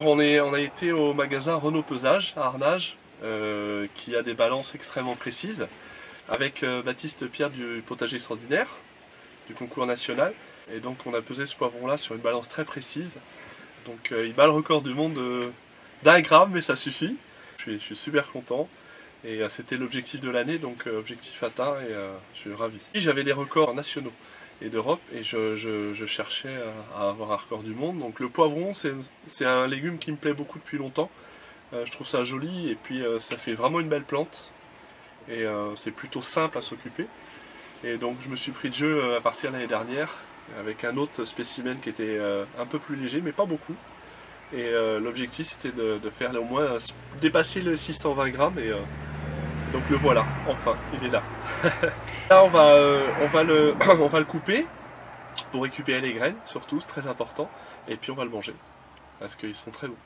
On, a été au magasin Renault Pesage à Arnage, euh, qui a des balances extrêmement précises, avec euh, Baptiste Pierre du potager extraordinaire, du concours national. Et donc on a pesé ce poivron-là sur une balance très précise. Donc euh, il bat le record du monde d'un gramme, mais ça suffit. Je suis, je suis super content. Et c'était l'objectif de l'année, donc objectif atteint et je suis ravi. J'avais des records nationaux et d'Europe et je, cherchais à, avoir un record du monde. Donc le poivron c'est un légume qui me plaît beaucoup depuis longtemps. Euh, je trouve ça joli et puis euh, ça fait vraiment une belle plante et euh, c'est plutôt simple à s'occuper. Et donc je me suis pris de jeu à partir de l'année dernière avec un autre spécimen qui était un peu plus léger mais pas beaucoup. Et l'objectif c'était de, de, faire au moins dépasser le 620 grammes et donc le voilà, enfin, il est là. là on va, euh, on, va le, on va le couper pour récupérer les graines, surtout, c'est très important. Et puis on va le manger, parce qu'ils sont très bons.